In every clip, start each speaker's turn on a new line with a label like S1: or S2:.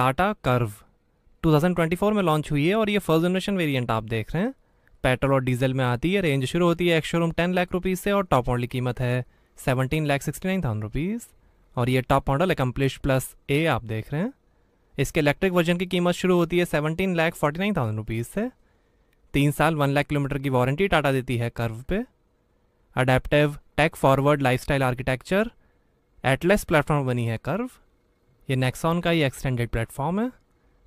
S1: Tata Curvv 2024 में launch हुई है और ये फ़र्स्ट जनरेशन वेरिएंट आप देख रहे हैं। पेट्रोल और डीजल में आती है रेंज शुरू होती है ex showroom ten lakh rupees से और टॉप मॉडल की कीमत है seventeen lakh sixty nine thousand rupees और ये top model accomplish plus A आप देख रहे हैं। इसके इलेक्ट्रिक वर्जन की कीमत शुरू होती है seventeen lakh forty nine thousand rupees से। तीन साल वन लाख किलोमीटर की वारंटी टाटा देती है कर्व पे। Adaptive tech forward lifestyle architecture atlas platform बनी है कर्व ये नेक्सॉन का ही एक्सटेंडेड प्लेटफॉर्म है।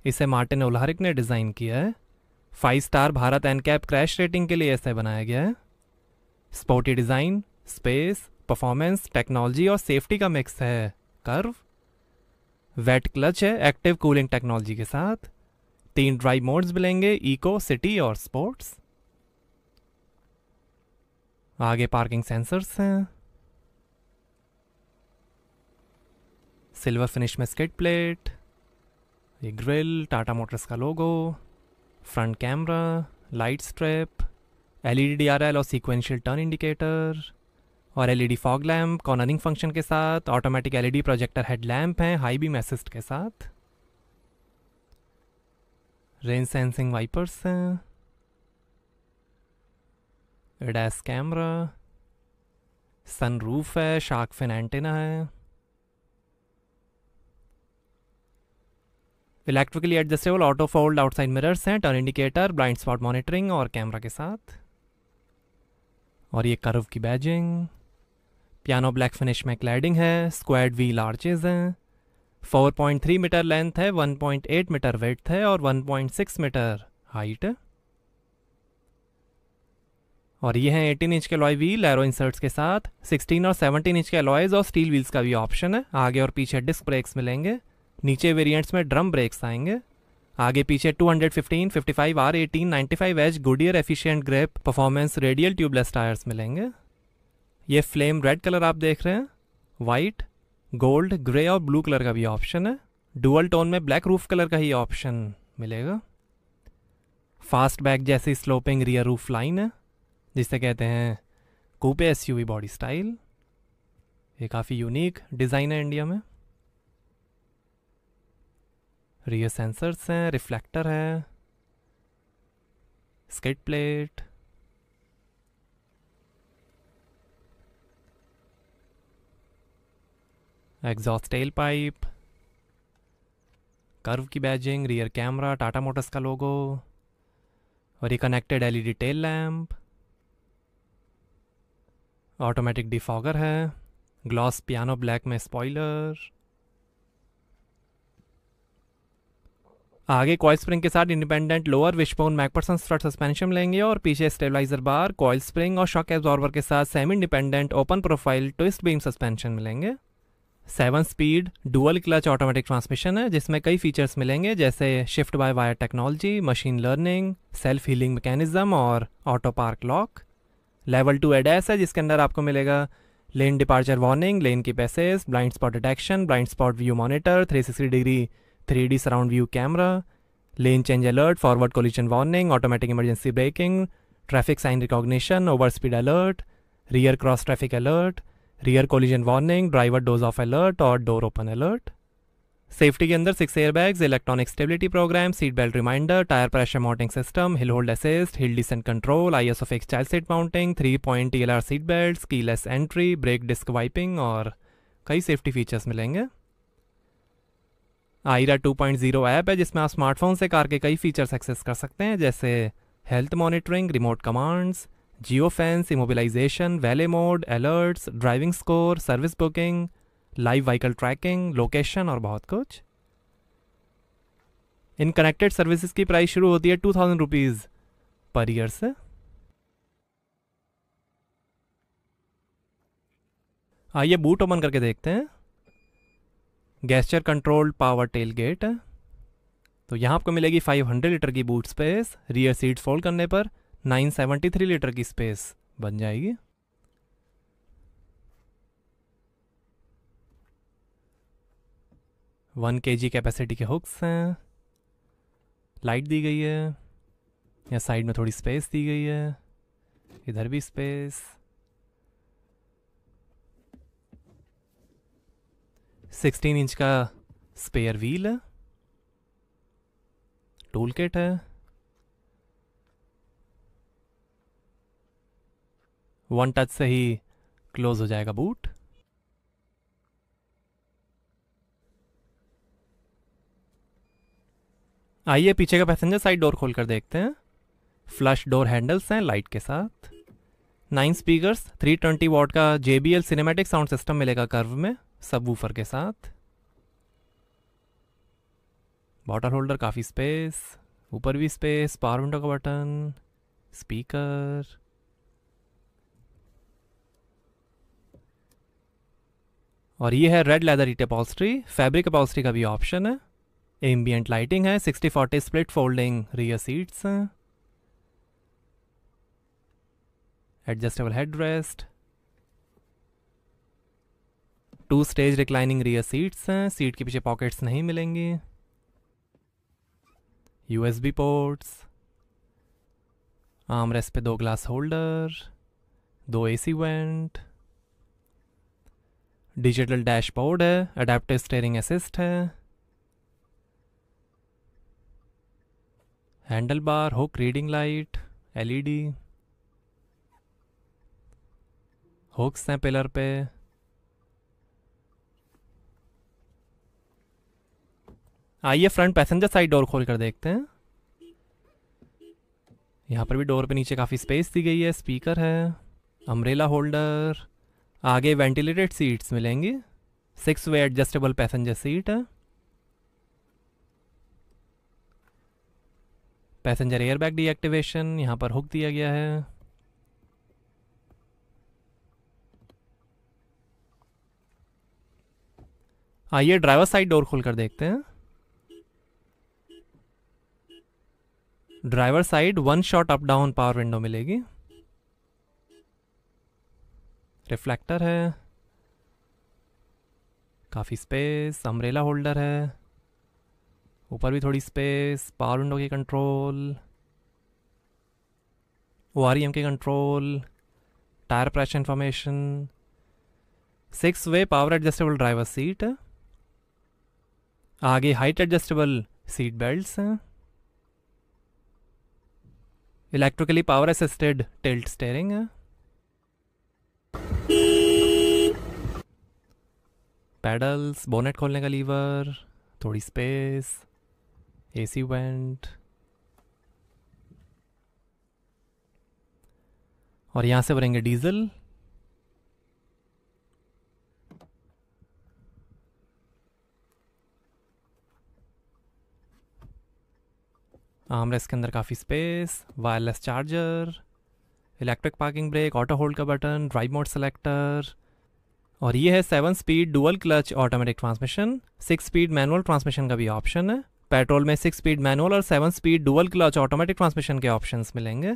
S1: इसे मार्टिन उल्हारिक ने डिज़ाइन किया है। Five star Bharat NCAP crash rating के लिए इसे बनाया गया है। Sporty design space performance technology और सेफ्टी का मिक्स है। कर्व वेट क्लच है एक्टिव कूलिंग टेक्नोलॉजी के साथ। तीन ड्राइव मोड्स मिलेंगे इको सिटी और स्पोर्ट्स आगे पार्किंग सेंसर्स हैं। सिल्वर फिनिश में स्किट प्लेट, ये ग्रिल, टाटा मोटर्स का logo, front camera, light strip, LED DRL और सीक्वेंशियल टर्न इंडिकेटर और LED fog lamp cornering function के साथ, automatic LED projector head lamp हैं, हाई बीम असिस्ट के साथ। रेन सेंसिंग वाइपर्स हैं। ADAS camera. सन रूफ है, शार्क फिन एंटेना है। Electrically adjustable auto fold outside mirrors हैं turn indicator blind spot monitoring और कैमरा के साथ। और ये कर्व की बैजिंग पियानो ब्लैक फिनिश में क्लैडिंग है स्क्वाड व्हील आर्चेज हैं। 4.3 मीटर लेंथ है 1.8 मीटर वेथ है और 1.6 मीटर हाइट और ये हैं 18 इंच के लॉय व्हील एरो इंसर्ट्स के साथ। 16 और 17 इंच के लॉयज और स्टील व्हील्स का भी ऑप्शन है। आगे और पीछे डिस्क ब्रेक्स मिलेंगे। नीचे वेरिएंट्स में ड्रम ब्रेक्स आएँगे। आगे पीछे 215, 55, R18, 95 H Goodyear efficient grip performance radial tubeless tyres मिलेंगे। ये फ्लेम रेड कलर आप देख रहे हैं। वाइट गोल्ड ग्रे और ब्लू कलर का भी ऑप्शन है। डुअल टोन में ब्लैक रूफ कलर का ही ऑप्शन मिलेगा। फास्ट बैक जैसी स्लोपिंग रियर रूफ लाइन है जिसे कहते हैं कूपे एस बॉडी स्टाइल ये काफ़ी यूनिक डिज़ाइन है इंडिया में। रियर सेंसर्स हैं रिफ्लेक्टर है skid plate exhaust tail pipe Curvv की badging rear camera Tata Motors का लोगो और ये connected LED tail lamp automatic defogger है ग्लॉस पियानो ब्लैक में स्पॉइलर आगे कॉयल स्प्रिंग के साथ independent lower wishbone McPherson strut suspension लेंगे और पीछे स्टेबलाइजर बार कॉयल स्प्रिंग और शॉक एब्जॉर्वर के साथ semi independent open profile twist beam suspension मिलेंगे। Seven speed dual clutch automatic transmission है, जिसमें कई फीचर्स मिलेंगे, जैसे shift by wire technology machine learning self healing mechanism और auto park lock level two ADAS है, जिसके अंदर आपको मिलेगा lane departure warning lane keep passage blind spot detection blind spot view monitor 360 degree 3D surround view camera, lane change alert, forward collision warning, automatic emergency braking, traffic sign recognition, overspeed alert, rear cross traffic alert, rear collision warning, driver doors off alert और door open alert. Safety के अंदर six air bags electronic stability programme seat belt reminder tyre pressure mounting system hill hold assist hill descent control ISOFIX child seat mounting three point T L R seat belt keyless entry brake disc wiping और कई safety features मिलेंगे आईरा 2.0 app है, जिसमें आप smartphone से car के कई फीचर्स एक्सेस कर सकते हैं, जैसे health monitoring remote commands geofence immobilisation valet mode alerts driving score service booking live vehicle tracking location और बहुत कुछ। इन कनेक्टेड सर्विसेज़ की प्राइस शुरू होती है two thousand rupees per year से। आइए बूट ओपन करके देखते हैं। Gesture controlled power tell gate तो यहाँ आपको मिलेगी 500 लीटर की boot space rear seat fold करने पर 973 लीटर की स्पेस बन जाएगी। वन के जी कैपेसिटी के हुक्स हैं। लाइट दी गई है। या साइड में थोड़ी स्पेस दी गई है। इधर भी स्पेस सिक्सटीन इंच का स्पेयर व्हील है। टूल किट है। वन टच से ही क्लोज हो जाएगा बूट। आइए पीछे का पैसेंजर साइड डोर खोलकर देखते हैं। फ्लश डोर हैंडल्स हैं लाइट के साथ। नाइन स्पीकर्स 320 वॉट का JBL सिनेमैटिक साउंड सिस्टम मिलेगा कर्व में। सब वूफर के साथ। बॉटल होल्डर काफ़ी स्पेस ऊपर भी स्पेस पावर विंडो का बटन स्पीकर और ये है red leatherette upholstery fabric upholstery का भी ऑप्शन है। एम्बियंट लाइटिंग है 60 40 स्प्लिट फोल्डिंग रियर सीट्स हैं। Adjustable head rest two stage reclining rear seats हैं सीट के पीछे पॉकेट्स नहीं मिलेंगी। यूएसबी पोर्ट्स आर्म रेस्ट पे दो ग्लास होल्डर दो एसी वेंट डिजिटल डैशबोर्ड है अडेप्टिव स्टेयरिंग असिस्ट है handle bar hook reading light LED hooks हैं पिलर पे। आइए फ्रंट पैसेंजर साइड डोर खोल कर देखते हैं। यहाँ पर भी डोर पे नीचे काफ़ी स्पेस दी गई है। स्पीकर है अम्ब्रेला होल्डर आगे वेंटिलेटेड सीट्स मिलेंगी। Six way adjustable passenger seat है। पैसेंजर एयरबैग डीएक्टिवेशन यहाँ पर हुक दिया गया है। आइए ड्राइवर साइड डोर खोलकर देखते हैं। Driver side one shot up down power window मिलेगी। रिफ्लेक्टर है। काफ़ी स्पेस अम्ब्रेला होल्डर है। ऊपर भी थोड़ी स्पेस पावर विंडो की कंट्रोल ओ आर के control tyre pressure information six way power adjustable driver seat आगे हाइट एडजस्टेबल सीट बेल्ट्स हैं। Electrically power assisted tilt steering pedals bonnet खोलने का लीवर थोड़ी स्पेस एसी वेंट और यहाँ से भरेंगे डीजल आमरेस के अंदर काफ़ी space wireless charger electric parking brake auto hold का बटन ड्राइव मोड सेलेक्टर और ये है seven speed dual clutch automatic transmission six speed manual transmission का भी ऑप्शन है। पेट्रोल में सिक्स स्पीड मैनुअल और seven speed dual clutch automatic transmission के ऑप्शंस मिलेंगे।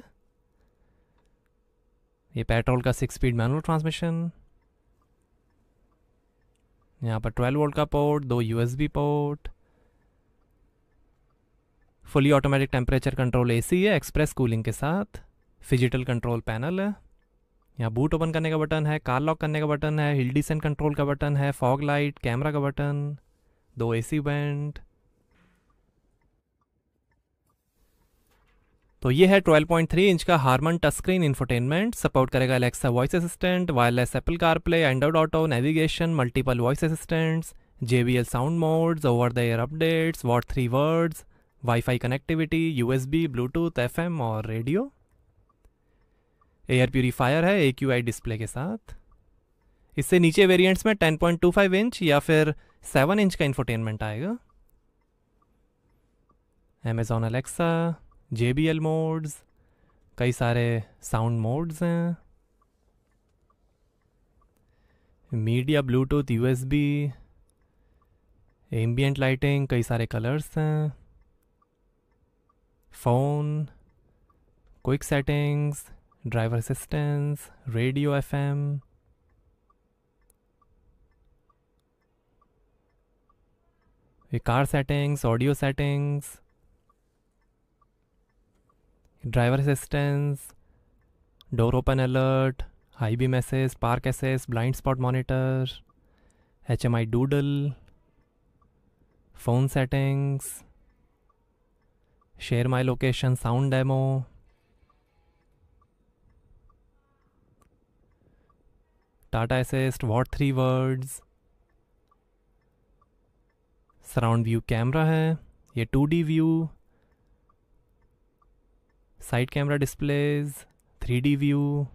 S1: ये पेट्रोल का सिक्स स्पीड मैनुअल ट्रांसमिशन यहाँ पर 12 वोल्ट का पोर्ट दो USB port fully automatic temperature control AC है, एक्सप्रेस कूलिंग के साथ। फिजिटल कंट्रोल पैनल है। यहाँ बूट ओपन करने का बटन है, कार लॉक करने का बटन है, हिल डिसेंट कंट्रोल का बटन है, फॉग लाइट, कैमरा का बटन, दो एसी बैंड। तो ये है 12.3 इंच का Harman touch screen infotainment. Support करेगा Alexa voice assistant wireless Apple car play Android auto navigation multiple voice assistants J sound modes over the air updates what three words wifi connectivity USB Bluetooth FM और radio air purifier है A Q I display के साथ. इससे नीचे variants में 10.25 inch या फिर 7 inch का इंफोटेनमेंट आएगा. Amazon Alexa J B L modes कई सारे साउंड मोड्स हैं. Media Bluetooth U S B ambient lighting कई सारे कलर्स हैं. phone, quick settings, driver assistance, radio FM. car settings, audio settings, driver assistance, door open alert, high beam assist, park assist, blind spot monitor, HMI doodle, phone settings, share my location sound demo Tata assist what three words surround view camera है. ये two D view side camera displays three D view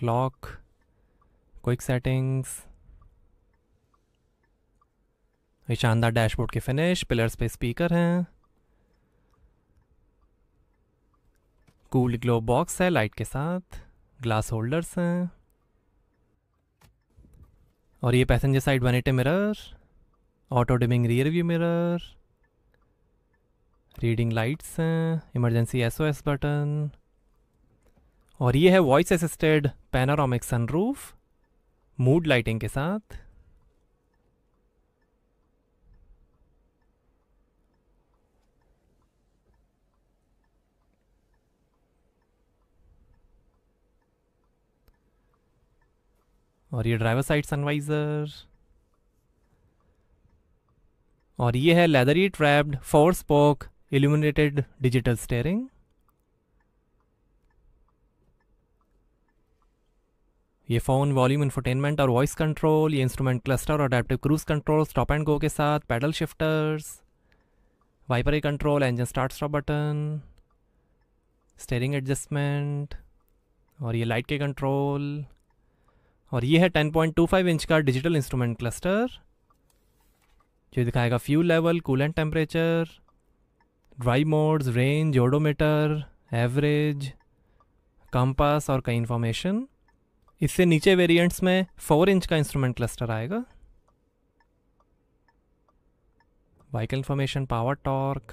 S1: clock, quick settings. ये शानदार dashboard के finish pillars पे speaker हैं cool glove box है light के साथ ग्लास होल्डर्स हैं और ये passenger side vanity mirror auto dimming rear view mirror reading lights हैं इमरजेंसी एसओएस बटन और ये है voice assisted panoramic sunroof mood lighting के साथ। और ये ड्राइवर साइड सनवाइज़र और ये है leather wrapped four spoke illuminated digital steering ये फ़ोन वॉल्यूम इन्फोटेनमेंट और वॉइस कंट्रोल ये इंस्ट्रूमेंट क्लस्टर और adaptive cruise control stop and go के साथ paddle shifters wiper control engine start stop button steering adjustment और ये लाइट के control और ये है 10.25 इंच का डिजिटल इंस्ट्रूमेंट क्लस्टर जो दिखाएगा fuel level coolant temperature drive modes range odometer average compass और कई इन्फॉर्मेशन इससे नीचे वेरिएंट्स में फोर इंच का इंस्ट्रूमेंट क्लस्टर आएगा। Vehicle information power torque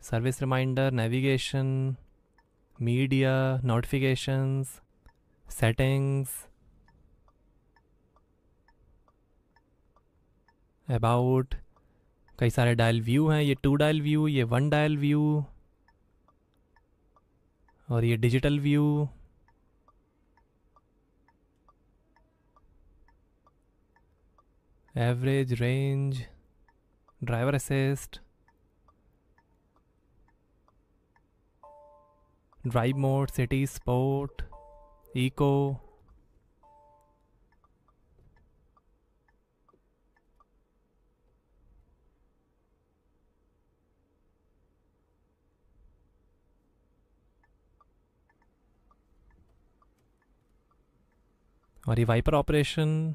S1: service reminder navigation media notifications settings about कई सारे डायल व्यू हैं, ये टू डायल व्यू ये वन डायल व्यू और ये digital view average range driver assist drive mode city sport eco और ये वाइपर ऑपरेशन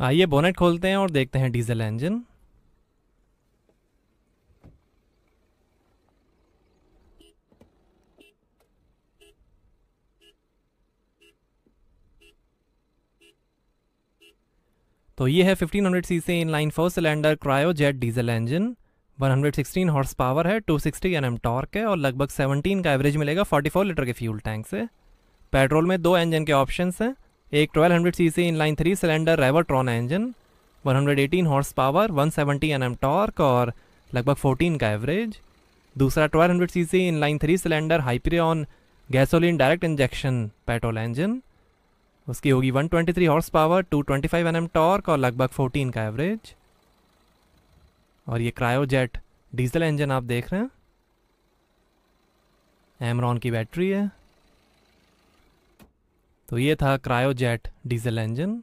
S1: आइए बोनेट खोलते हैं और देखते हैं डीजल इंजन तो ये है 1500 CC in line four cylinder Kryojet diesel engine 116 horse power है 260 सिक्सटी एन टॉर्क है और लगभग 17 का एवरेज मिलेगा 44 लीटर के फ्यूल टैंक से। पेट्रोल में दो इंजन के ऑप्शंस हैं। एक 1200 CC in line three cylinder Revotron engine 118 horse power one 170 NM torque और लगभग 14 का एवरेज दूसरा 1200 CC in line three cylinder Hyperion gasoline direct injection petrol engine उसकी होगी 123 हॉर्स पावर 225 एनएम टॉर्क और लगभग 14 का एवरेज और ये क्रायोजेट डीजल इंजन आप देख रहे हैं। एमरॉन की बैटरी है। तो ये था क्रायोजेट डीजल इंजन